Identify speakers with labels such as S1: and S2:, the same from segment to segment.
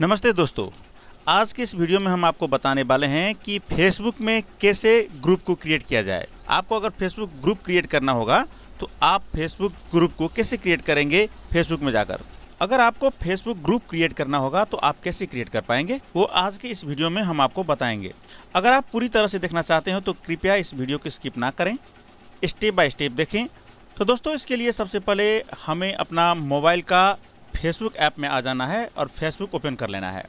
S1: नमस्ते दोस्तों। आज के इस वीडियो में हम आपको बताने वाले हैं कि फेसबुक में कैसे ग्रुप को क्रिएट किया जाए। आपको अगर फेसबुक ग्रुप क्रिएट करना होगा तो आप फेसबुक ग्रुप को कैसे क्रिएट करेंगे फेसबुक में जाकर? अगर आपको फेसबुक ग्रुप क्रिएट करना होगा तो आप कैसे क्रिएट कर पाएँगे? वो आज के इस वीडियो में हम आपको बताएँगे। अगर आप पूरी तरह से देखना चाहते हो तो कृपया इस वीडियो को स्किप ना करें। स्टेप बाय स्टेप देखें। तो दोस्तों, इसके लिए सबसे पहले हमें अपना मोबाइल का फेसबुक ऐप में आ जाना है और फेसबुक ओपन कर लेना है।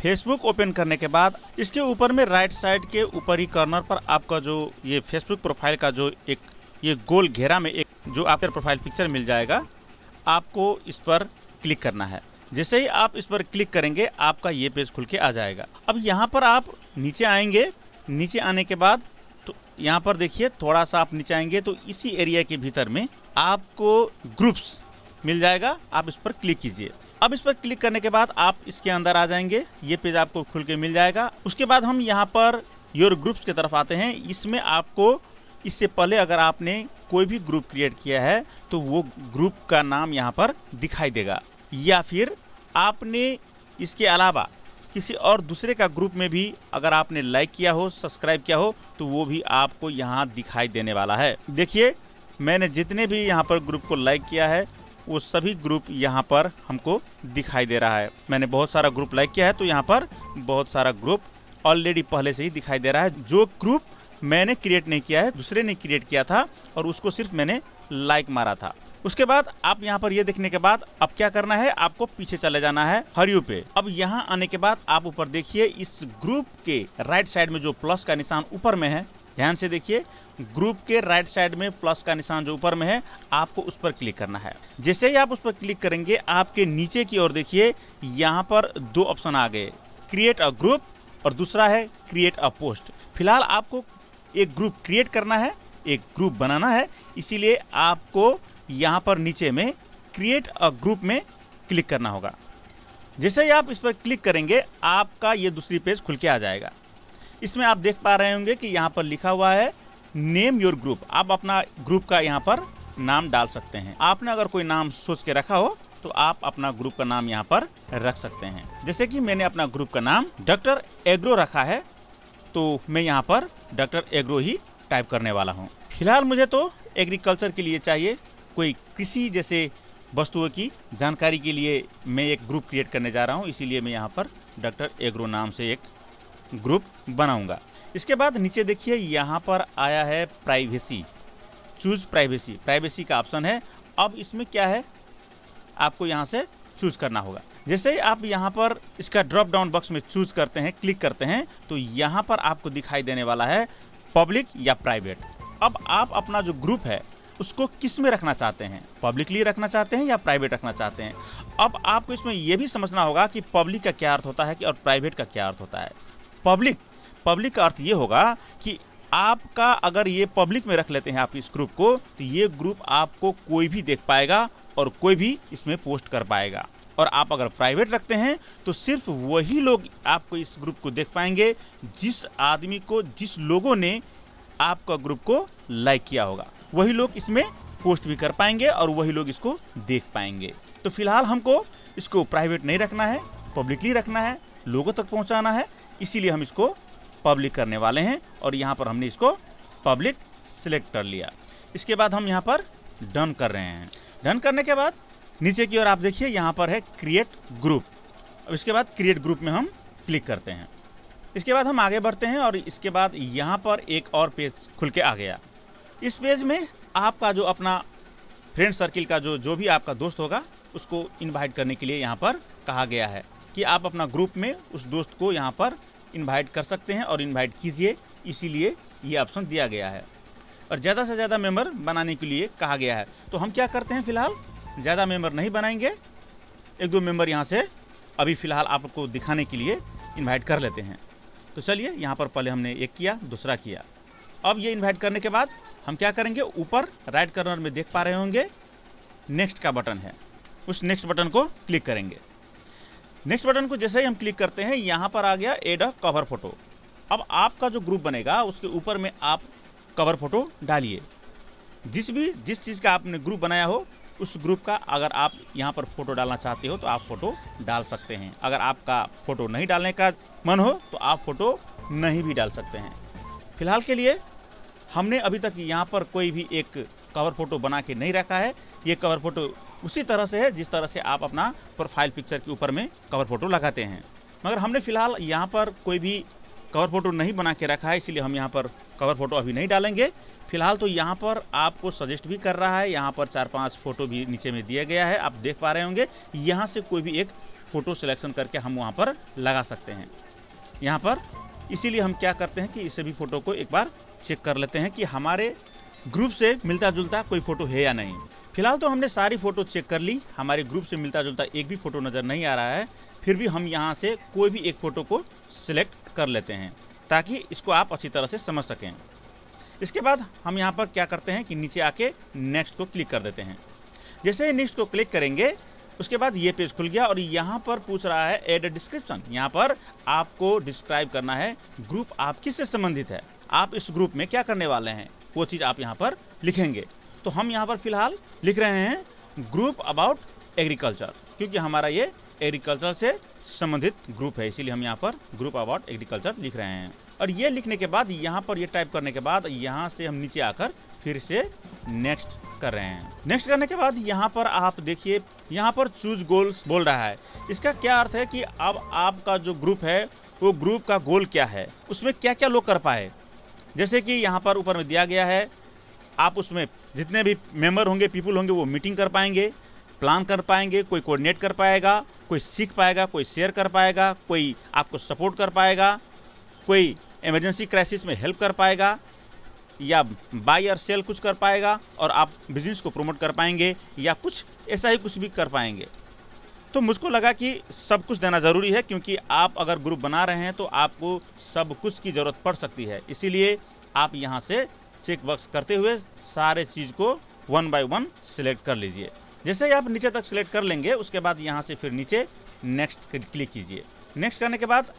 S1: फेसबुक ओपन करने के बाद इसके ऊपर में राइट साइड के ऊपर ही कॉर्नर पर आपका जो ये फेसबुक प्रोफ़ाइल का जो एक, ये गोल घेरा में एक, जो आपका प्रोफ़ाइल पिक्चर मिल जाएगा, आपको इस पर क्लिक करना है। जैसे ही आप इस पर क्लिक करेंगे, आपका ये पेज खुल के आ जाएगा। अब यहाँ पर आप नीचे आएँगे, नीचे आने के बाद तो यहाँ पर देखिए, थोड़ा सा आप नीचे आएँगे तो इसी एरिया के भीतर में आपको ग्रुप्स मिल जाएगा। आप इस पर क्लिक कीजिए। अब इस पर क्लिक करने के बाद आप इसके अंदर आ जाएँगे। ये पेज आपको खुल के मिल जाएगा। उसके बाद हम यहाँ पर योर ग्रुप्स की तरफ़ आते हैं। इसमें आपको इससे पहले अगर आपने कोई भी ग्रुप क्रिएट किया है तो वो ग्रुप का नाम यहाँ पर दिखाई देगा। या फिर आपने इसके अलावा किसी और दूसरे का ग्रुप में भी अगर आपने लाइक किया हो, सब्सक्राइब किया हो तो वो भी आपको यहाँ दिखाई देने वाला है। देखिए, मैंने जितने भी यहाँ पर ग्रुप को लाइक किया है वो सभी ग्रुप यहाँ पर हमको दिखाई दे रहा है। मैंने बहुत सारा ग्रुप लाइक किया है तो यहाँ पर बहुत सारा ग्रुप ऑलरेडी पहले से ही दिखाई दे रहा है। जो ग्रुप मैंने क्रिएट नहीं किया है, दूसरे ने क्रिएट किया था और उसको सिर्फ़ मैंने लाइक मारा था। उसके बाद आप यहाँ पर ये देखने के बाद अब क्या करना है, आपको पीछे चले जाना है हरियो पे। अब यहाँ आने के बाद आप ऊपर देखिए, इस ग्रुप के राइट साइड में जो प्लस का निशान ऊपर में है ध्यान से देखिए ग्रुप के राइट साइड में प्लस का निशान जो ऊपर में है, आपको उस पर क्लिक करना है। जैसे ही आप उस पर क्लिक करेंगे, आपके नीचे की ओर देखिए, यहाँ पर दो ऑप्शन आ गए क्रिएट अ ग्रुप और दूसरा है क्रिएट अ पोस्ट फ़िलहाल आपको एक ग्रुप क्रिएट करना है, एक ग्रुप बनाना है, इसीलिए आपको यहाँ पर नीचे में क्रिएट अ ग्रुप में क्लिक करना होगा। जैसे ही आप इस पर क्लिक करेंगे, आपका ये दूसरी पेज खुल के आ जाएगा। इसमें आप देख पा रहे होंगे कि यहाँ पर लिखा हुआ है नेम योर ग्रुप आप अपना ग्रुप का यहाँ पर नाम डाल सकते हैं। आपने अगर कोई नाम सोच के रखा हो तो आप अपना ग्रुप का नाम यहाँ पर रख सकते हैं। जैसे कि मैंने अपना ग्रुप का नाम डॉक्टर एग्रो रखा है तो मैं यहाँ पर डॉक्टर एग्रो ही टाइप करने वाला हूँ। फ़िलहाल मुझे तो एग्रीकल्चर के लिए चाहिए, कोई कृषि जैसे वस्तुओं की जानकारी के लिए मैं एक ग्रुप क्रिएट करने जा रहा हूँ, इसीलिए मैं यहाँ पर डॉक्टर एग्रो नाम से एक ग्रुप बनाऊँगा। इसके बाद नीचे देखिए, यहाँ पर आया है प्राइवेसी चूज़ प्राइवेसी प्राइवेसी का ऑप्शन है। अब इसमें क्या है? आपको यहाँ से चूज़ करना होगा। जैसे ही आप यहाँ पर इसका ड्रॉप डाउन बॉक्स में चूज़ करते हैं क्लिक करते हैं तो यहाँ पर आपको दिखाई देने वाला है पब्लिक या प्राइवेट अब आप अपना जो ग्रुप है, उसको किसमें रखना चाहते हैं? पब्लिकली रखना चाहते हैं या प्राइवेट रखना चाहते हैं? अब आपको इसमें यह भी समझना होगा कि पब्लिक का क्या अर्थ होता है कि और प्राइवेट का क्या अर्थ होता है। पब्लिक पब्लिक का अर्थ ये होगा कि आपका अगर ये पब्लिक में रख लेते हैं आप इस ग्रुप को तो ये ग्रुप आपको कोई भी देख पाएगा और कोई भी इसमें पोस्ट कर पाएगा। और आप अगर प्राइवेट रखते हैं तो सिर्फ़ वही लोग आपको इस ग्रुप को देख पाएँगे, जिस आदमी को, जिस लोगों ने आपका ग्रुप को लाइक किया होगा। वही लोग इसमें पोस्ट भी कर पाएँगे और वही लोग इसको देख पाएँगे। तो फ़िलहाल हमको इसको प्राइवेट नहीं रखना है, पब्लिकली रखना है, लोगों तक पहुंचाना है इसीलिए हम इसको पब्लिक करने वाले हैं और यहाँ पर हमने इसको पब्लिक सिलेक्ट कर लिया। इसके बाद हम यहाँ पर डन कर रहे हैं। डन करने के बाद नीचे की ओर आप देखिए, यहाँ पर है क्रिएट ग्रुप अब इसके बाद क्रिएट ग्रुप में हम क्लिक करते हैं। इसके बाद हम आगे बढ़ते हैं और इसके बाद यहाँ पर एक और पेज खुल के आ गया। इस पेज में आपका जो अपना फ्रेंड सर्किल का जो जो भी आपका दोस्त होगा, उसको इनवाइट करने के लिए यहाँ पर कहा गया है। कि आप अपना ग्रुप में उस दोस्त को यहाँ पर इनवाइट कर सकते हैं और इनवाइट कीजिए। इसीलिए ये ऑप्शन दिया गया है। और ज़्यादा से ज़्यादा मेंबर बनाने के लिए कहा गया है। तो हम क्या करते हैं फ़िलहाल? ज़्यादा मेंबर नहीं बनाएँगे। एक दो मेंबर यहाँ से अभी फ़िलहाल आपको दिखाने के लिए इन्वाइट कर लेते हैं। तो चलिए, यहाँ पर पहले हमने एक किया, दूसरा किया। अब ये इन्वाइट करने के बाद हम क्या करेंगे? ऊपर राइट कॉर्नर में देख पा रहे होंगे। नेक्स्ट का बटन है। उस नेक्स्ट बटन को क्लिक करेंगे। नेक्स्ट बटन को जैसे ही हम क्लिक करते हैं, यहाँ पर आ गया एड अ कवर फ़ोटो अब आपका जो ग्रुप बनेगा, उसके ऊपर में आप कवर फ़ोटो डालिए. जिस भी, जिस चीज़ का आपने ग्रुप बनाया हो, उस ग्रुप का अगर आप यहाँ पर फ़ोटो डालना चाहते हो तो आप फ़ोटो डाल सकते हैं. अगर आपका फ़ोटो नहीं डालने का मन हो तो आप फ़ोटो नहीं भी डाल सकते हैं. फ़िलहाल के लिए, हमने अभी तक यहाँ पर कोई भी एक कवर फ़ोटो बना के नहीं रखा है. ये कवर फ़ोटो उसी तरह से है, जिस तरह से आप अपना प्रोफ़ाइल पिक्चर के ऊपर में कवर फ़ोटो लगाते हैं। मगर हमने फ़िलहाल यहाँ पर कोई भी कवर फ़ोटो नहीं बना के रखा है, इसलिए हम यहाँ पर कवर फ़ोटो अभी नहीं डालेंगे। फ़िलहाल तो यहाँ पर आपको सजेस्ट भी कर रहा है, यहाँ पर चार पाँच फ़ोटो भी नीचे में दिया गया है, आप देख पा रहे होंगे। यहाँ से कोई भी एक फ़ोटो सिलेक्शन करके हम वहाँ पर लगा सकते हैं। यहाँ पर इसीलिए हम क्या करते हैं कि इस सभी फ़ोटो को एक बार चेक कर लेते हैं कि हमारे ग्रुप से मिलता जुलता कोई फ़ोटो है या नहीं। फ़िलहाल तो हमने सारी फ़ोटो चेक कर ली, हमारे ग्रुप से मिलता जुलता एक भी फ़ोटो नज़र नहीं आ रहा है, फिर भी हम यहाँ से कोई भी एक फ़ोटो को सिलेक्ट कर लेते हैं, ताकि इसको आप अच्छी तरह से समझ सकें। इसके बाद हम यहाँ पर क्या करते हैं कि नीचे आके नेक्स्ट को क्लिक कर देते हैं। जैसे ही नेक्स्ट को क्लिक करेंगे, उसके बाद ये पेज खुल गया और यहाँ पर पूछ रहा है एड ए डिस्क्रिप्शन यहाँ पर आपको डिस्क्राइब करना है ग्रुप आप किससे संबंधित है। आप इस ग्रुप में क्या करने वाले हैं? वो चीज़ आप यहाँ पर लिखेंगे। तो हम यहाँ पर फ़िलहाल लिख रहे हैं ग्रुप अबाउट एग्रीकल्चर क्योंकि हमारा ये एग्रीकल्चर से संबंधित ग्रुप है, इसीलिए हम यहाँ पर ग्रुप अबाउट एग्रीकल्चर लिख रहे हैं। और ये लिखने के बाद, यहाँ पर ये टाइप करने के बाद, यहाँ से हम नीचे आकर फिर से नेक्स्ट कर रहे हैं। नेक्स्ट करने के बाद, यहाँ पर आप देखिए, यहाँ पर चूज़ गोल्स बोल रहा है। इसका क्या अर्थ है कि अब आपका जो ग्रुप है, वो ग्रुप का गोल क्या है? उसमें क्या क्या लोग कर पाए? जैसे कि यहाँ पर ऊपर में दिया गया है, आप उसमें जितने भी मेंबर होंगे, पीपल होंगे, वो मीटिंग कर पाएँगे, प्लान कर पाएँगे, कोई कोऑर्डिनेट कर पाएगा, कोई सीख पाएगा, कोई शेयर कर पाएगा, कोई आपको सपोर्ट कर पाएगा, कोई इमरजेंसी क्राइसिस में हेल्प कर पाएगा, या बाई और सेल कुछ कर पाएगा और आप बिज़नेस को प्रमोट कर पाएँगे, या कुछ ऐसा ही कुछ भी कर पाएँगे। तो मुझको लगा कि सब कुछ देना ज़रूरी है, क्योंकि आप अगर ग्रुप बना रहे हैं तो आपको सब कुछ की ज़रूरत पड़ सकती है। इसीलिए आप यहाँ से चेक बॉक्स करते हुए सारे चीज़ को वन बाय वन सिलेक्ट कर लीजिए। जैसे ही आप नीचे तक सिलेक्ट कर लेंगे, उसके बाद यहाँ से फिर नीचे नेक्स्ट क्लिक कीजिए। नेक्स्ट करने के बाद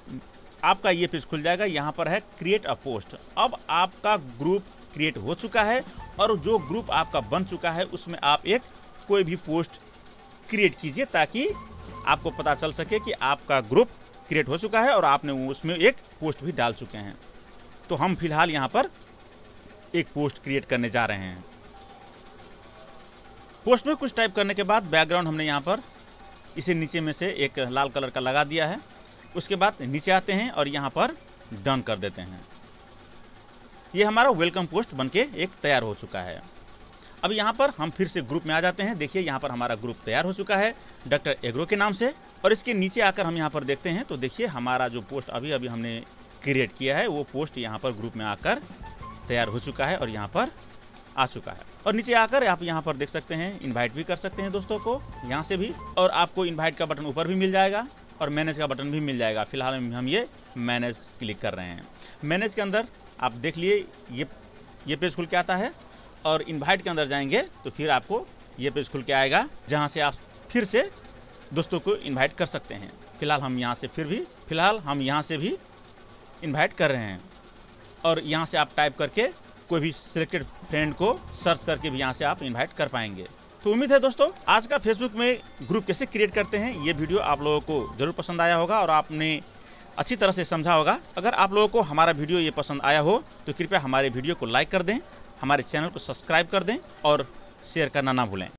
S1: आपका ये पेज खुल जाएगा, यहाँ पर है क्रिएट अ पोस्ट अब आपका ग्रुप क्रिएट हो चुका है और जो ग्रुप आपका बन चुका है, उसमें आप एक कोई भी पोस्ट क्रिएट कीजिए ताकि आपको पता चल सके कि आपका ग्रुप क्रिएट हो चुका है और आपने उसमें एक पोस्ट भी डाल चुके हैं। तो हम फ़िलहाल यहाँ पर एक पोस्ट क्रिएट करने जा रहे हैं। पोस्ट में कुछ टाइप करने के बाद बैकग्राउंड हमने यहाँ पर इसे नीचे में से एक लाल कलर का लगा दिया है। उसके बाद नीचे आते हैं और यहाँ पर डन कर देते हैं। ये हमारा वेलकम पोस्ट बनके एक तैयार हो चुका है। अब यहाँ पर हम फिर से ग्रुप में आ जाते हैं। देखिए, यहाँ पर हमारा ग्रुप तैयार हो चुका है डॉक्टर एग्रो के नाम से। और इसके नीचे आकर हम यहाँ पर देखते हैं। तो देखिए, हमारा जो पोस्ट अभी अभी हमने क्रिएट किया है, वो पोस्ट यहाँ पर ग्रुप में आकर तैयार हो चुका है और यहाँ पर आ चुका है। और नीचे आकर आप यहाँ पर देख सकते हैं इनवाइट भी कर सकते हैं दोस्तों को, यहाँ से भी। और आपको इनवाइट का बटन ऊपर भी मिल जाएगा और मैनेज का बटन भी मिल जाएगा। फ़िलहाल हम ये मैनेज क्लिक कर रहे हैं। मैनेज के अंदर आप देख लिए, ये ये पेज खुल के आता है और इनवाइट के अंदर जाएँगे तो फिर आपको ये पेज खुल के आएगा, जहाँ से आप फिर से दोस्तों को इन्वाइट कर सकते हैं। फ़िलहाल हम यहाँ से फिर भी फ़िलहाल हम यहाँ से भी इन्वाइट कर रहे हैं। और यहाँ से आप टाइप करके कोई भी सिलेक्टेड फ्रेंड को सर्च करके भी यहाँ से आप इनवाइट कर पाएँगे। तो उम्मीद है दोस्तों, आज का फेसबुक में ग्रुप कैसे क्रिएट करते हैं, ये वीडियो आप लोगों को ज़रूर पसंद आया होगा और आपने अच्छी तरह से समझा होगा। अगर आप लोगों को हमारा वीडियो ये पसंद आया हो तो कृपया हमारे वीडियो को लाइक कर दें, हमारे चैनल को सब्सक्राइब कर दें और शेयर करना ना भूलें।